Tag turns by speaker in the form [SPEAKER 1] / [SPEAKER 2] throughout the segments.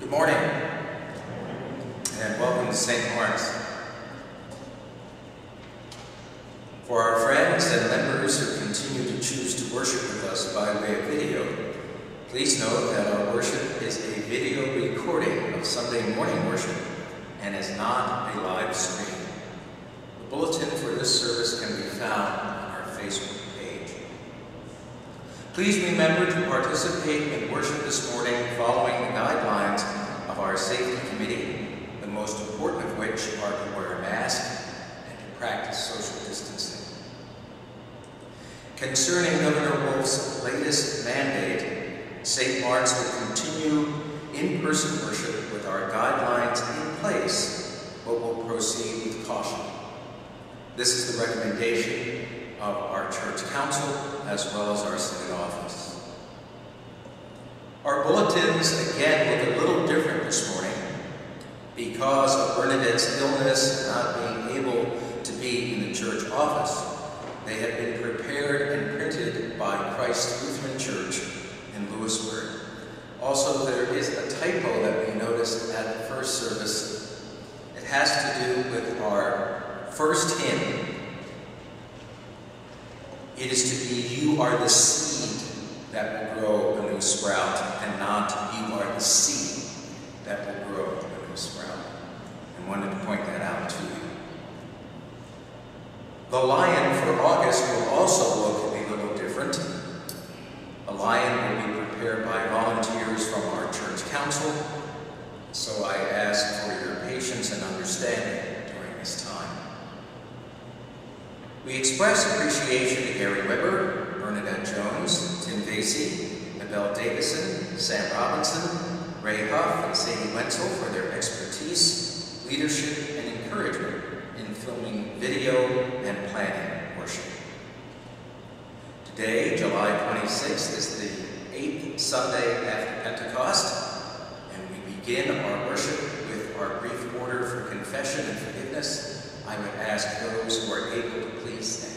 [SPEAKER 1] Good morning, and welcome to St. Lawrence. For our friends and members who continue to choose to worship with us by way of video, please note that our worship is a video recording of Sunday morning worship and is not a live stream. The bulletin for this service can be found on our Facebook. Please remember to participate in worship this morning following the guidelines of our safety committee, the most important of which are to wear a mask and to practice social distancing. Concerning Governor Wolf's latest mandate, St. Mark's will continue in-person worship with our guidelines in place, but will proceed with caution. This is the recommendation of our church council as well as our synod office. Our bulletins, again, look a little different this morning because of Bernadette's illness not being able to be in the church office. They have been prepared and printed by Christ Lutheran Church in Lewisburg. Also, there is a typo that we noticed at the first service. It has to do with our first hymn. It is to be, You are the seed that will grow a new sprout, and not You are the seed that will grow a new sprout. And wanted to point that out to you. The lion for August will also look a little different. A lion will be prepared by volunteers from our church council, so I ask for your patience and understanding during this time. We express appreciation to Gary Weber, Bernadette Jones, Tim Vasey, Nabelle Davison, Sam Robinson, Ray Huff, and Sadie Wentzel for their expertise, leadership, and encouragement in filming video and planning worship. Today, July 26th, is the eighth Sunday after Pentecost, and we begin our worship with our brief order for confession and forgiveness. I would ask those who are able to please stand.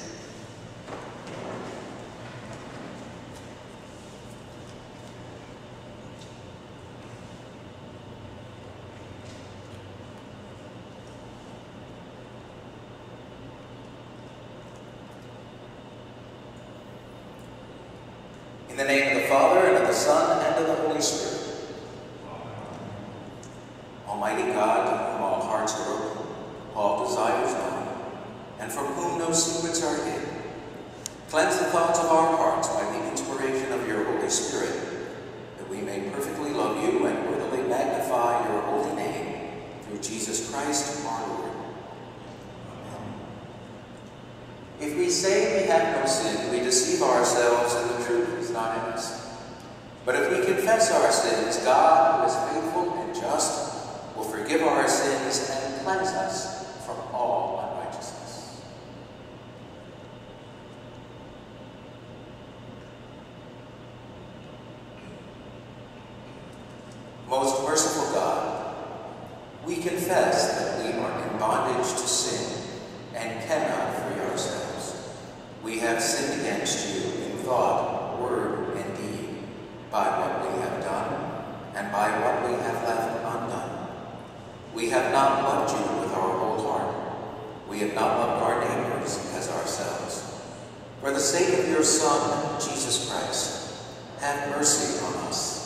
[SPEAKER 1] In the name of the Father, and of the Son, and of the Holy Spirit. Almighty God, to whom all hearts are open, all desires known, and from whom no secrets are hid, cleanse the thoughts of our hearts by the inspiration of your Holy Spirit, that we may perfectly love you and worthily magnify your holy name, through Jesus Christ our Lord. Amen. If we say we have no sin, we deceive ourselves, and the truth is not in us. But if we confess our sins, God, who is faithful and just, will forgive our sins and cleanse us from all unrighteousness. Most merciful God, we confess that we are in bondage to sin and cannot free ourselves. We have sinned against you in thought, word, and deed, by what we have done and by what we have left undone. We have not loved you with our whole heart. We have not loved our neighbors as ourselves. For the sake of your Son, Jesus Christ, have mercy on us.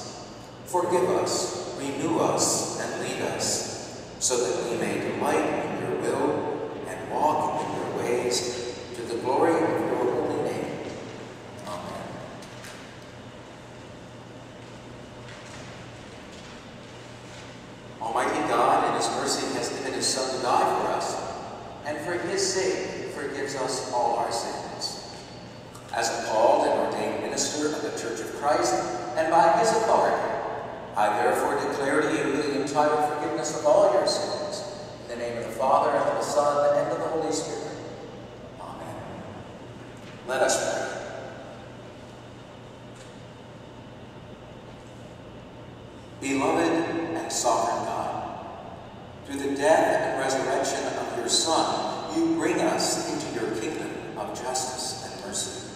[SPEAKER 1] Forgive us, renew us, and lead us, so that we may delight in your will and walk in your ways to the glory of your holy name. Amen. Almighty God, in his mercy, has given his Son to die for us, and for his sake forgives us all our sins. As a called and ordained minister of the Church of Christ, and by his authority, I therefore declare to you the entire forgiveness of all your sins, in the name of the Father, and of the Son, and of the Holy Spirit. Amen. Let us pray. Bring us into your kingdom of justice and mercy.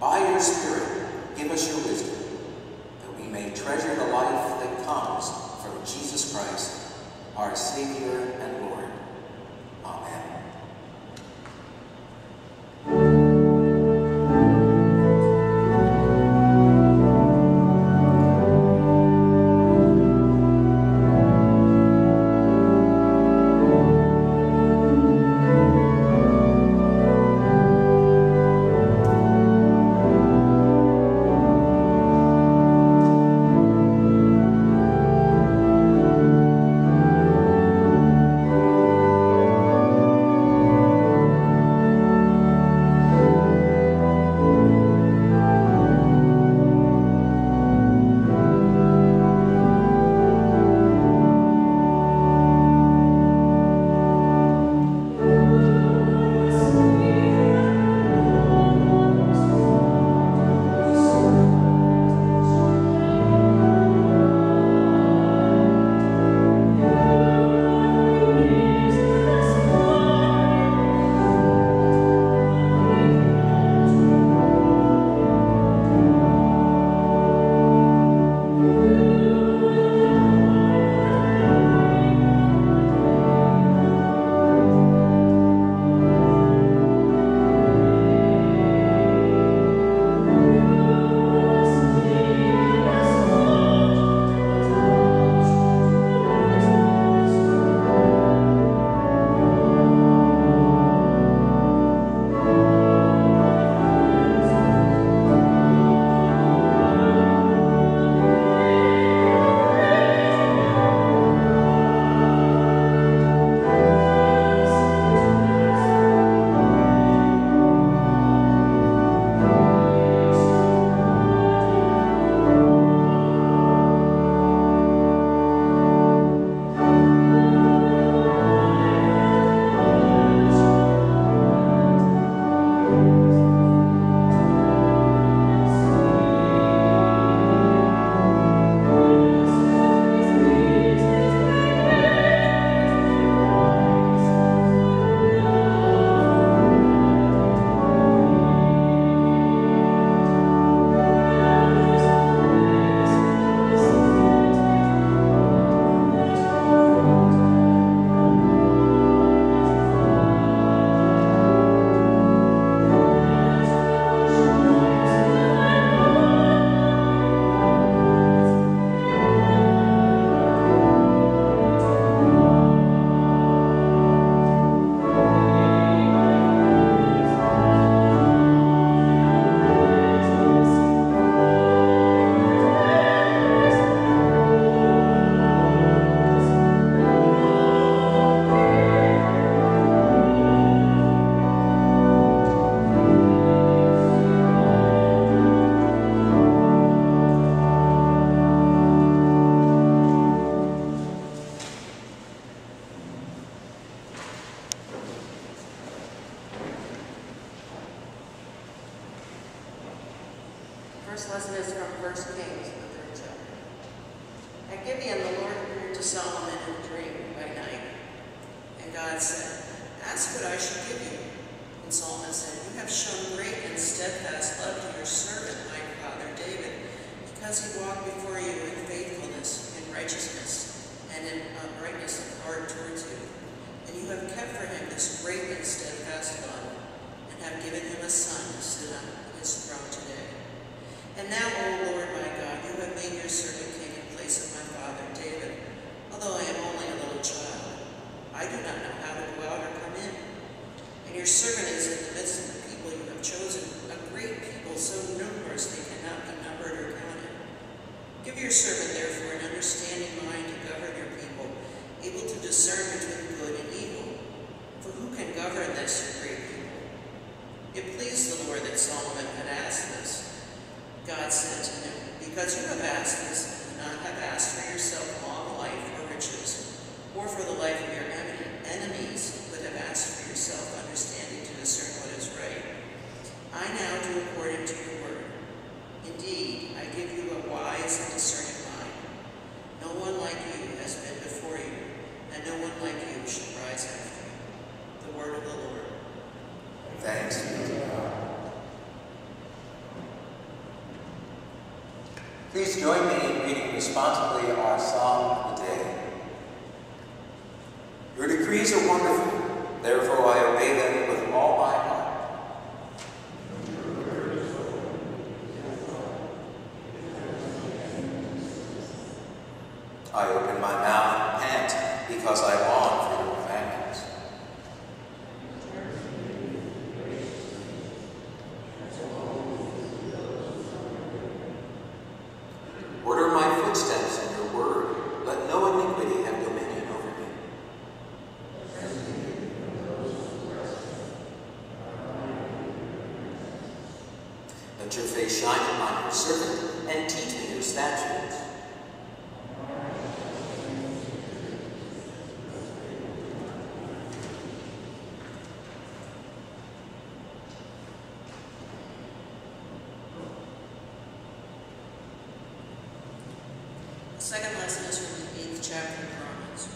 [SPEAKER 1] By your Spirit, give us your wisdom, that we may treasure the life that comes from Jesus Christ, our Savior
[SPEAKER 2] that I should give you? And Solomon said, You have shown great and steadfast love to your servant, my father David, because he walked before you in faithfulness, in righteousness, and in uprightness of heart towards you. And you have kept for him this great and steadfast love, and have given him a son to sit on his throne today. And now, O Lord my God, you have made your servant
[SPEAKER 1] Decrees are wonderful, therefore I obey them with all my heart. I open my mouth and pant because I long for your commandments. Order my footsteps in your word. Let no iniquity have dominion over me. Let your face shine upon your servant and teach me your statutes.
[SPEAKER 2] The second lesson is from the eighth chapter of Romans.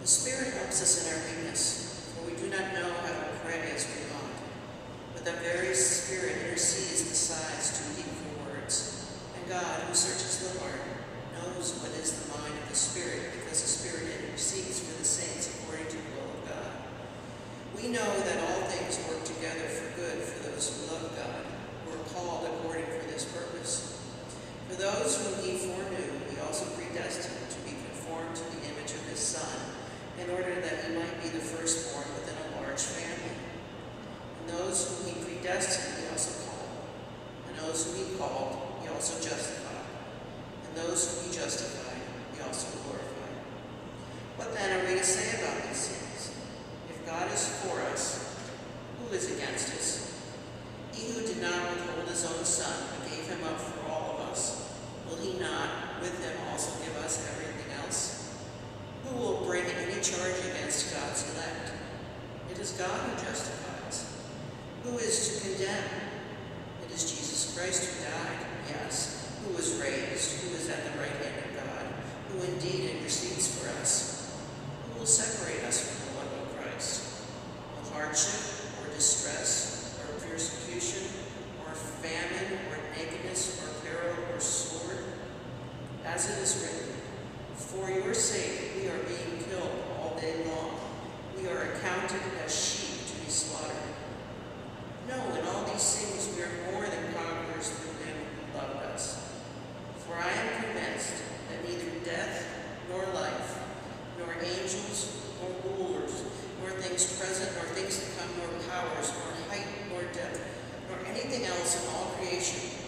[SPEAKER 2] The Spirit helps us in our weakness, for we do not know how to pray as we ought. But the very Spirit intercedes besides too deep for words. And God, who searches the heart, knows what is the mind of the Spirit, because the Spirit intercedes for the saints according to the will of God. We know that all things work together for good for those who love God, who are called according for this purpose. For those whom he foreknew, he also predestined to be conformed to the image of his Son, in order that he might be the firstborn within a large family. And those whom he predestined, he also called. And those whom he called, he also justified. And those whom he justified, he also glorified. What then are we to say about these things? If God is for us, who is against us? He who did not withhold his own Son, but gave him up for all of us, will he not with him also give us everything else? Who will bring any charge against God's elect? It is God who justifies. Who is to condemn? It is Jesus Christ who died, yes, who was raised, who is at the right hand of God, who indeed intercedes for us. Who will separate us from the love of Christ? Will hardship, or distress, or persecution, or famine, or nakedness, or peril, or sword? As it is written, For your sake we are being killed all day long. We are accounted as sheep to be slaughtered. No, in all these things we are more than conquerors through him who loved us. For I am convinced that neither death, nor life, nor angels, nor rulers, nor things present, nor things to come, nor powers, nor height, nor depth, nor anything else in all creation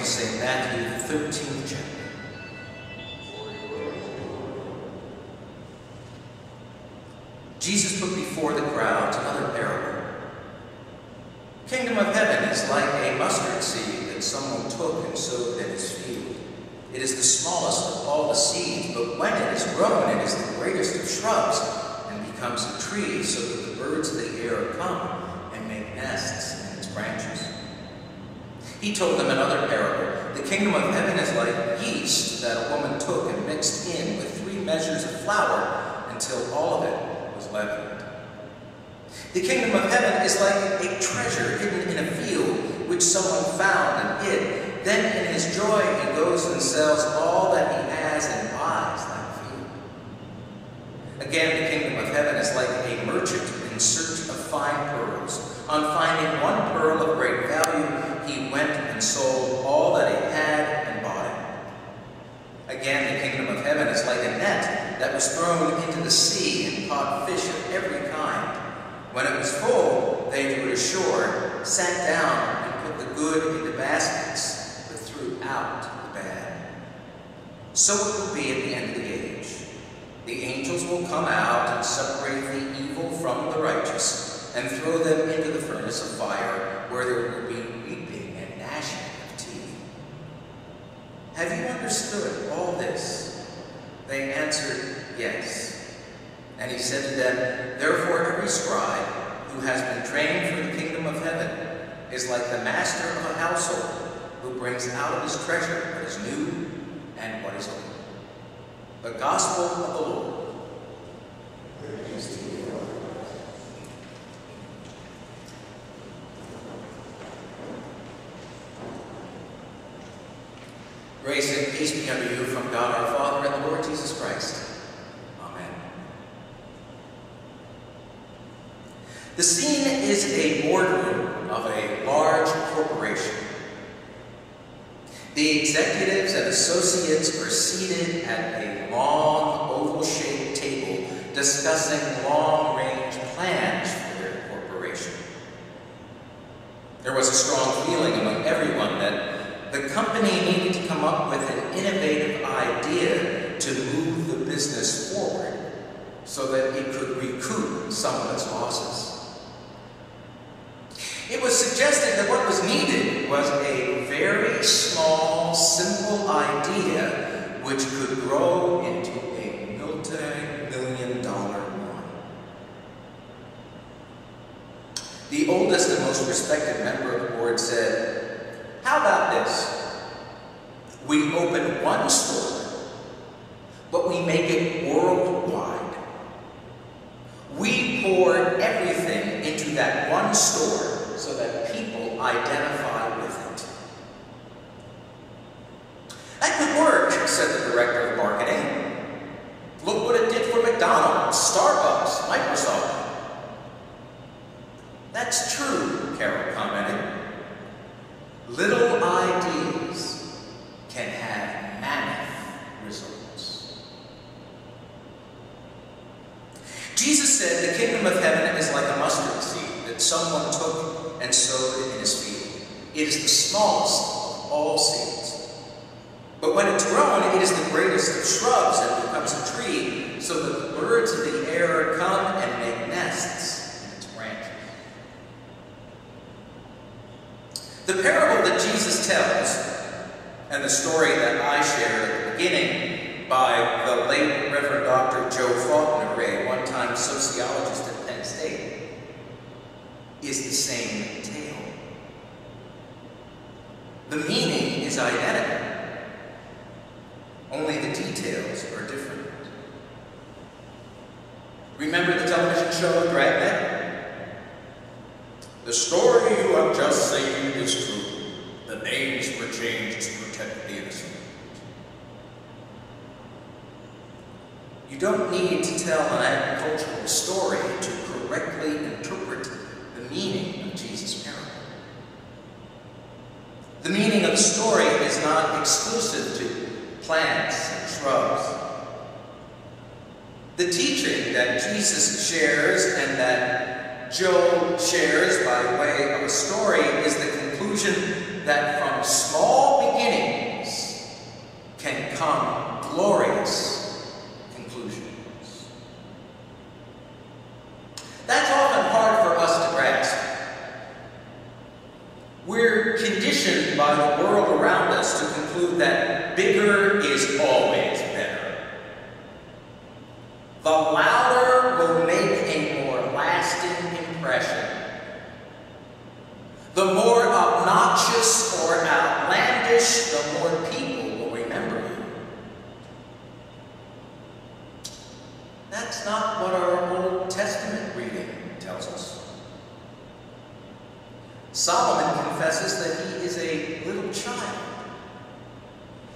[SPEAKER 2] to
[SPEAKER 1] say Matthew 13, The kingdom of heaven is like a treasure hidden in a field which someone found and hid. Then in his joy he goes and sells all that he has and buys that field. Again, the kingdom of heaven is like a merchant in search of fine pearls. On finding one pearl of great value, he went and sold all that he had and bought it. Again, the kingdom of heaven is like a net that was thrown into the sea and caught fish of every kind. When it was full, they drew it ashore, sat down, and put the good into baskets, but threw out the bad. So it will be at the end of the age. The angels will come out and separate the evil from the righteous, and throw them into the furnace of fire, where there will be weeping and gnashing of teeth. Have you understood all this? They answered, Yes. And he said to them, Therefore every scribe who has been trained for the kingdom of heaven is like the master of a household who brings out of his treasure what is new and what is old. The Gospel of the Lord. Grace and peace be unto you from God our Father and the Lord Jesus Christ. Amen. The scene is a boardroom of a large corporation. The executives and associates are seated at a long, oval-shaped table discussing long-range plans for their corporation. There was a strong feeling among everyone that the company needed to come up with an innovative idea to move the business forward so that it could recoup some of its losses. Was suggested that what was needed was a very small, simple idea which could grow into a multi-million dollar one. The oldest and most respected member of the board said, how about this? We open one store, but we make it worldwide. We pour everything into that one store so that people identify with it. That could work, said the director of marketing. Look what it did for McDonald's, Starbucks, Microsoft. That's true, Carol commented. Little ideas can have mammoth results. Jesus said the kingdom of heaven is like a mustard seed that someone took and sowed in his field. It is the smallest of all seeds. But when it's grown, it is the greatest of shrubs and becomes a tree, so that the birds of the air come and make nests in its branches. The parable that Jesus tells, and the story that I shared at the beginning by the late Reverend Dr. Joe Faulkner, a one-time sociologist at Penn State, is the same tale. The meaning is identical, only the details are different. Remember the television show Dragnet? The story you have just seen is true. The names were changed to protect the innocent. You don't need to tell an agricultural story to correctly interpret the meaning of Jesus' parable. The meaning of the story is not exclusive to plants and shrubs. The teaching that Jesus shares and that Joe shares by way of a story is the conclusion that from small beginnings can come glorious conclusions. That's often hard for us to grasp. We're conditioned by the world around us to conclude that bigger is always better. The louder will make a more lasting impression. The more obnoxious or outlandish, the more people will remember you. That's not what our Old Testament reading tells us. Solomon confesses that he is a little child.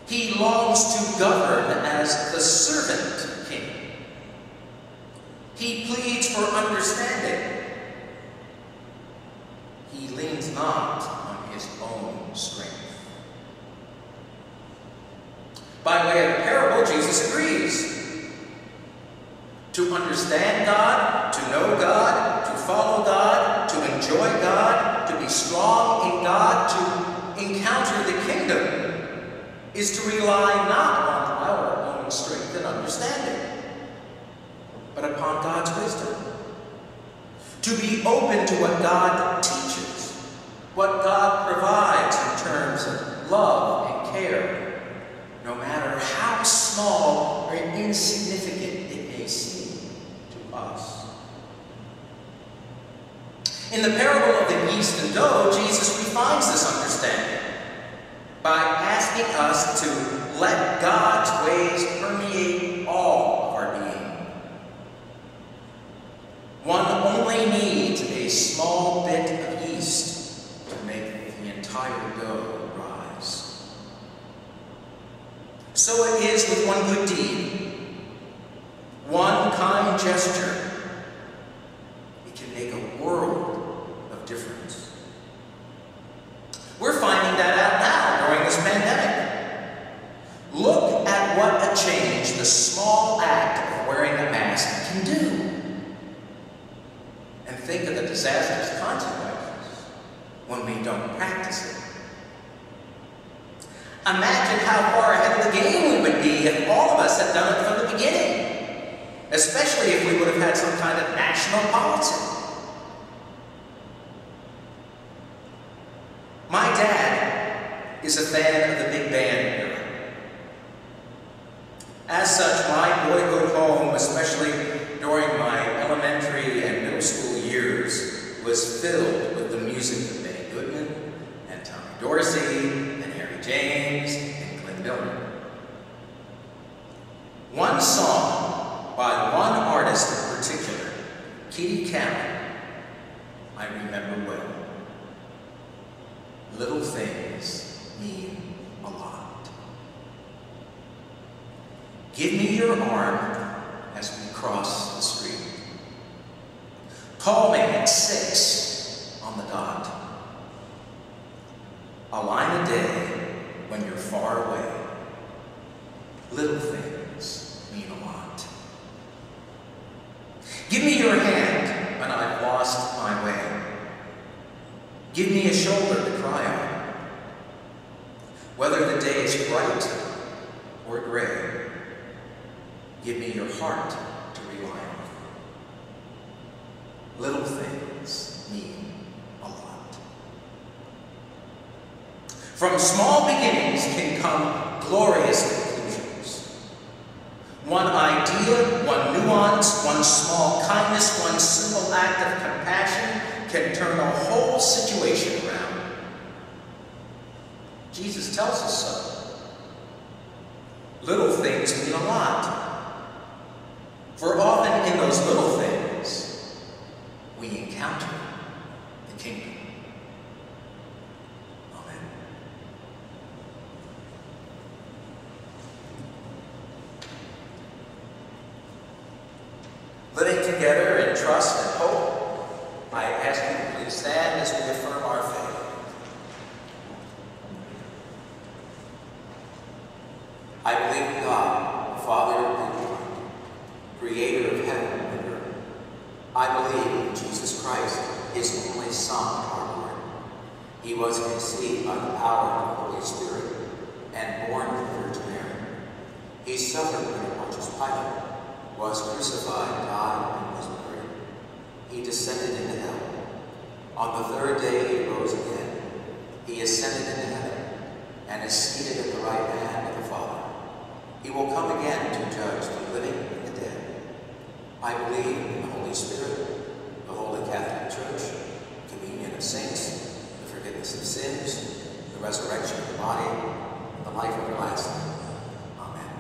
[SPEAKER 1] He longs to govern as the servant king. He pleads for understanding. He leans not on his own strength. By way of parable, Jesus agrees. To understand God, to know God, to follow God, to enjoy God, to be strong in God, to encounter the kingdom, is to rely not on our own strength and understanding, but upon God's wisdom. To be open to what God teaches, what God provides in terms of love and care, matter how small or insignificant it may seem to us. In the parable of the yeast and dough, Jesus refines this understanding by asking us to let God's ways permeate all of our being. One only needs a small bit of yeast to make the entire dough rise. So it is with one good deed, one kind gesture. It can make a world of difference. We're finding that out now during this pandemic. Look at what a change the small act of wearing a mask can do. And think of the disastrous consequences when we don't practice it. Imagine how far ahead of the game we would be if all of us had done it from the beginning, especially if we would have had some kind of national policy. My dad is a fan of the big band era. As such, my boyhood home, especially during my elementary and middle school years, was filled with the music of Benny Goodman and Tommy Dorsey and Harry James and Glenn Miller. One song by one artist in particular, Cameron, I remember well. Little things mean a lot. Give me your arm as we cross the street. Call me at six on the dot. A line a day when you're far away. Little things mean a lot. Give me your hand when I've lost my way. Give me a shoulder to cry on. Whether the day is bright or gray, give me your heart to rely on. Little things mean a lot. From small beginnings can come glorious conclusions. One idea, one nuance, one small kindness, one simple act of compassion can turn a whole situation. Jesus tells us so. Little things mean a lot. For often in those little things, we encounter the kingdom. Amen. Living together in trust and hope, I ask you to please stand as we affirm our faith. I believe in God, the Father of creator of heaven and earth. I believe in Jesus Christ, his only Son, our Lord. He was conceived by the power of the Holy Spirit and born of the Virgin Mary. He suffered under Pontius Pilate, was crucified, died, and was buried. He descended into hell. On the third day he rose again. He ascended into heaven and is seated at the right hand of the Father. He will come again to judge the living and the dead. I believe in the Holy Spirit, the Holy Catholic Church, communion of saints, the forgiveness of sins, the resurrection of the body, and the life everlasting. Amen.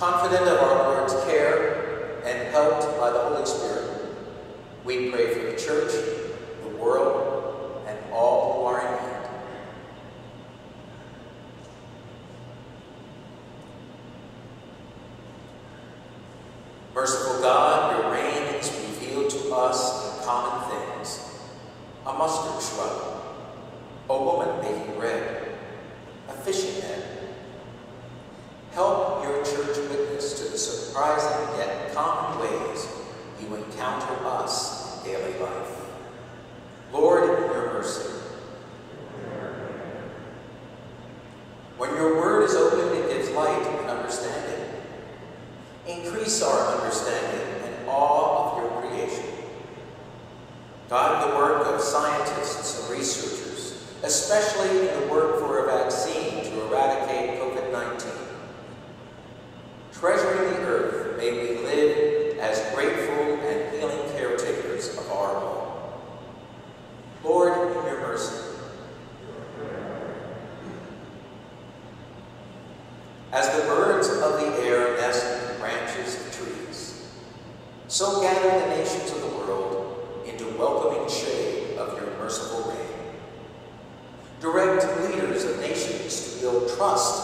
[SPEAKER 1] Confident of our Lord's care and helped by the Holy Spirit, we pray for the church, trust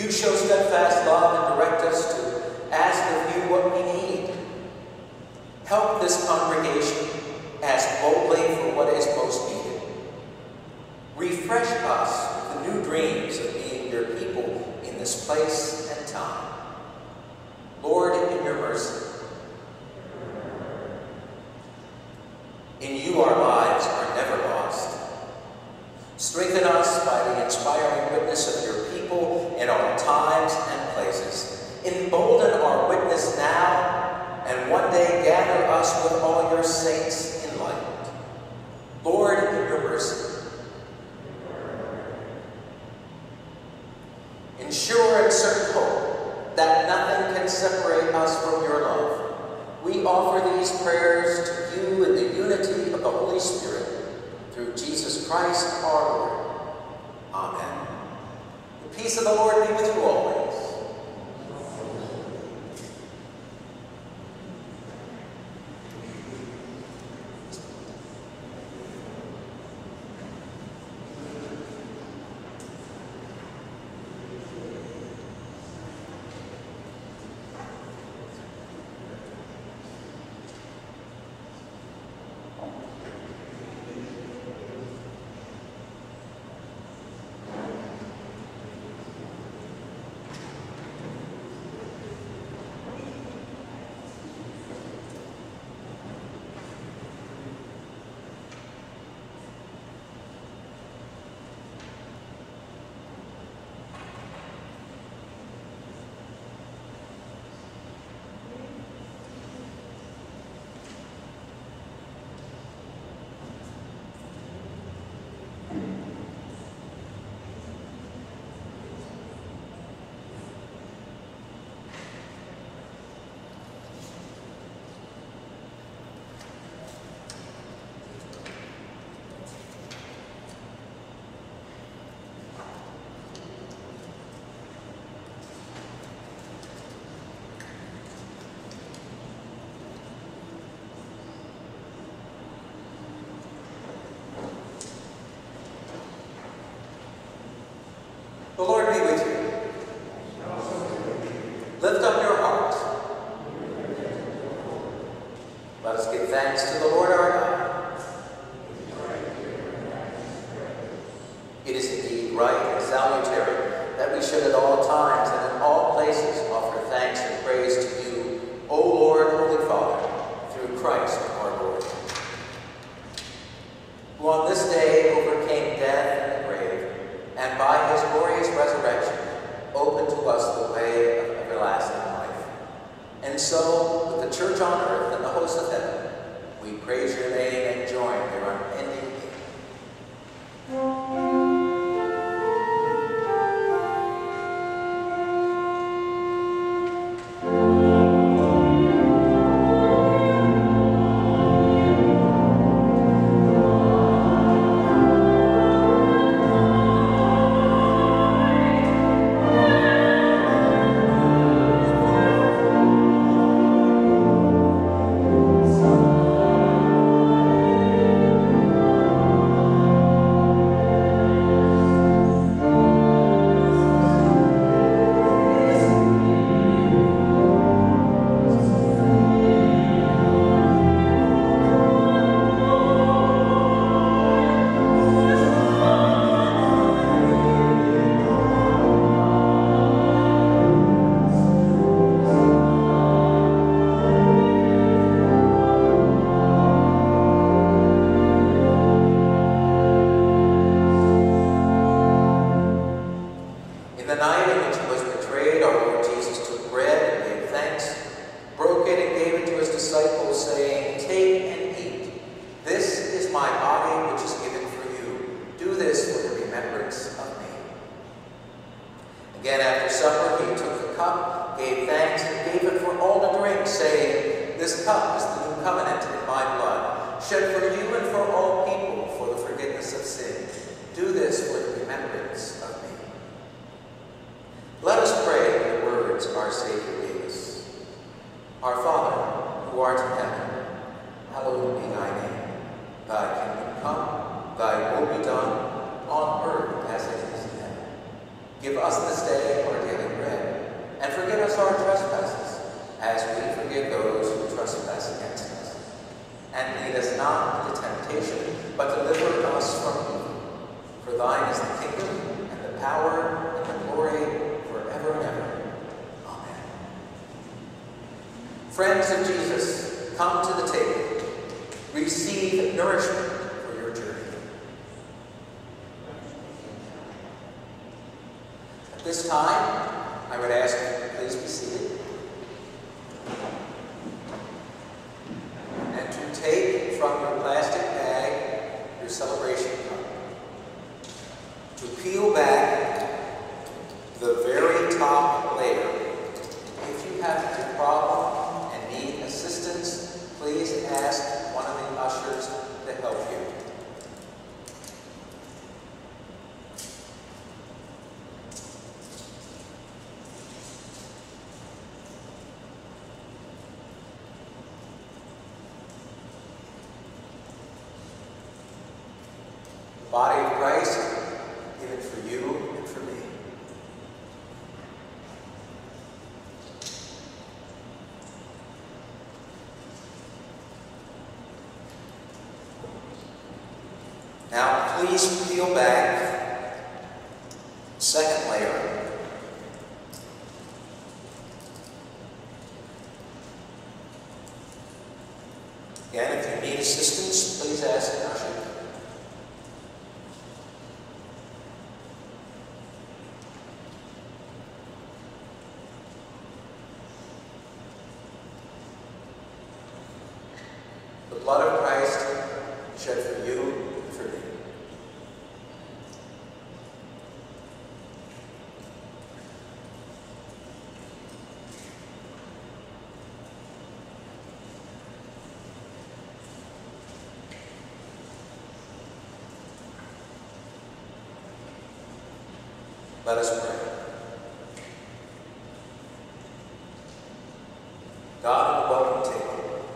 [SPEAKER 1] You show steadfast love and direct us to ask of you what we need. Help this congregation ask boldly for what is most needed. Refresh us with the new dreams of being your people in this place and time. thanks to the Lord the night in which he was betrayed, our Lord Jesus took bread and gave thanks, broke it and gave it to his disciples, saying, Take and eat. This is my body which is given for you. Do this for the remembrance of me. Again after supper he took the cup, gave thanks, and gave it for all to drink, saying, This cup is the new covenant in my blood, shed for you and for all people for the forgiveness of sin. Do this for the remembrance Let us pray. God of the welcome table,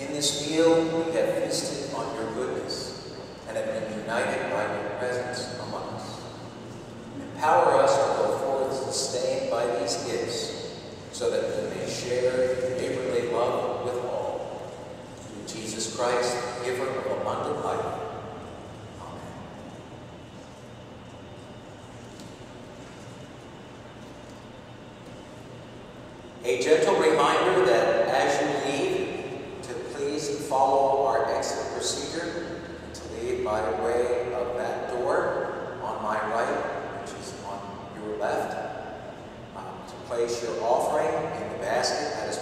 [SPEAKER 1] in this meal we have feasted on your goodness and have been united by your presence among us. Empower us to go forth sustained by these gifts so that we may share neighborly love with all. Through Jesus Christ, giver of abundant life. Amen. A gentle reminder that as you leave, to please follow our exit procedure and to leave by way of that door on my right, which is on your left, um, to place your offering in the basket that is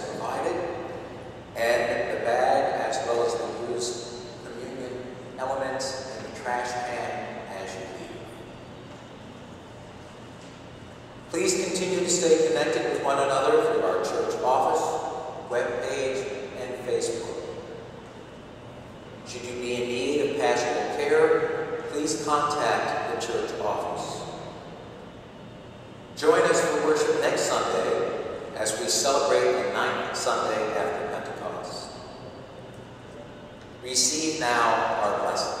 [SPEAKER 1] celebrate the ninth Sunday after Pentecost. Receive now our blessing.